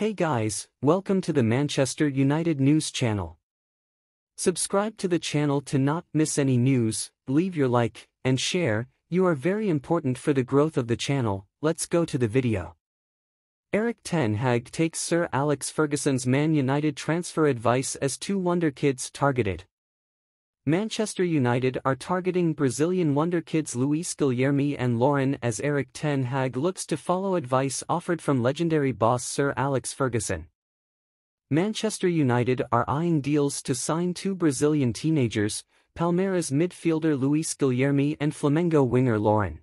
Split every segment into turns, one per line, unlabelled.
Hey guys, welcome to the Manchester United News channel. Subscribe to the channel to not miss any news, leave your like, and share, you are very important for the growth of the channel, let's go to the video. Erik Ten Hag takes Sir Alex Ferguson's Man United transfer advice as two wonder kids targeted. Manchester United are targeting Brazilian wonder kids Luis Guilherme and Lorran as Erik Ten Hag looks to follow advice offered from legendary boss Sir Alex Ferguson. Manchester United are eyeing deals to sign two Brazilian teenagers, Palmeiras midfielder Luis Guilherme and Flamengo winger Lorran.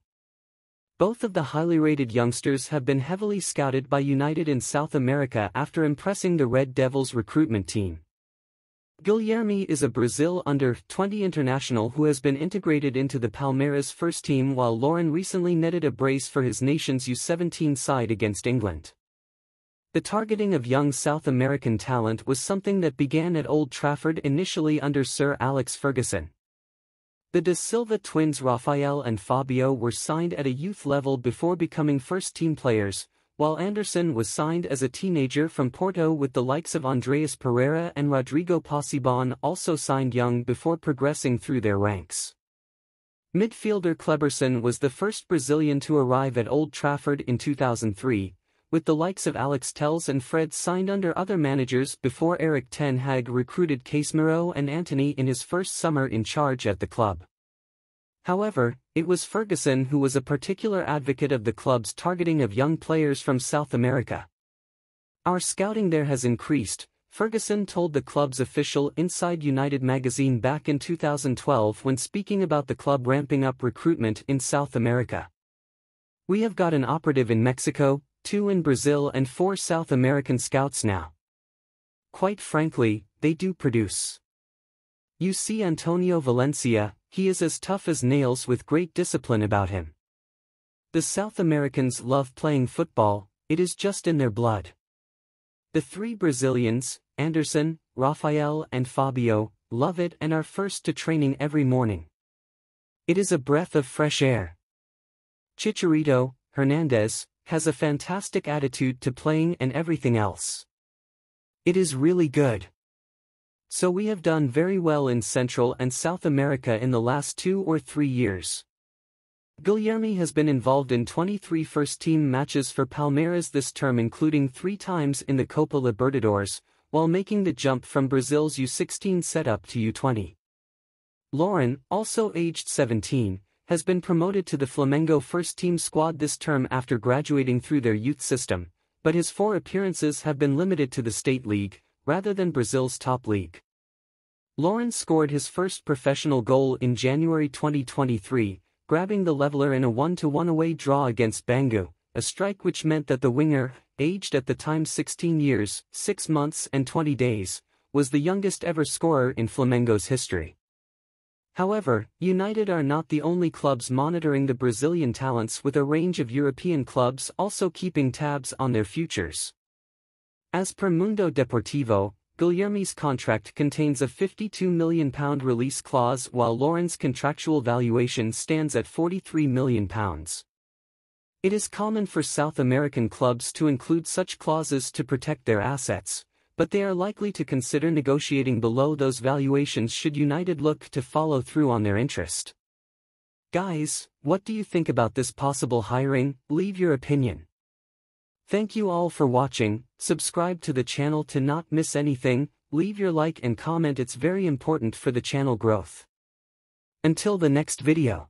Both of the highly rated youngsters have been heavily scouted by United in South America after impressing the Red Devils recruitment team. Guilherme is a Brazil under-20 international who has been integrated into the Palmeiras first team while Lorran recently netted a brace for his nation's U17 side against England. The targeting of young South American talent was something that began at Old Trafford initially under Sir Alex Ferguson. The Da Silva twins Rafael and Fabio were signed at a youth level before becoming first-team players, while Anderson was signed as a teenager from Porto with the likes of Andreas Pereira and Rodrigo Possebon also signed young before progressing through their ranks. Midfielder Kleberson was the first Brazilian to arrive at Old Trafford in 2003, with the likes of Alex Telles and Fred signed under other managers before Erik Ten Hag recruited Casemiro and Antony in his first summer in charge at the club. However, it was Ferguson who was a particular advocate of the club's targeting of young players from South America. Our scouting there has increased, Ferguson told the club's official Inside United magazine back in 2012 when speaking about the club ramping up recruitment in South America. We have got an operative in Mexico, two in Brazil and four South American scouts now. Quite frankly, they do produce. You see Antonio Valencia, he is as tough as nails with great discipline about him. The South Americans love playing football, it is just in their blood. The three Brazilians, Anderson, Rafael and Fabio, love it and are first to training every morning. It is a breath of fresh air. Chicharito, Hernandez, has a fantastic attitude to playing and everything else. It is really good. So we have done very well in Central and South America in the last two or three years. Guilherme has been involved in 23 first-team matches for Palmeiras this term including three times in the Copa Libertadores, while making the jump from Brazil's U16 setup to U20. Lorran, also aged 17, has been promoted to the Flamengo first-team squad this term after graduating through their youth system, but his four appearances have been limited to the State League, rather than Brazil's top league. Lawrence scored his first professional goal in January 2023, grabbing the leveler in a 1-1 away draw against Bangu, a strike which meant that the winger, aged at the time 16 years, 6 months and 20 days, was the youngest ever scorer in Flamengo's history. However, United are not the only clubs monitoring the Brazilian talents with a range of European clubs also keeping tabs on their futures. As per Mundo Deportivo, Guilherme's contract contains a £52 million release clause while Lorran's contractual valuation stands at £43 million. It is common for South American clubs to include such clauses to protect their assets, but they are likely to consider negotiating below those valuations should United look to follow through on their interest. Guys, what do you think about this possible hiring? Leave your opinion. Thank you all for watching, subscribe to the channel to not miss anything, leave your like and comment it's very important for the channel growth. Until the next video.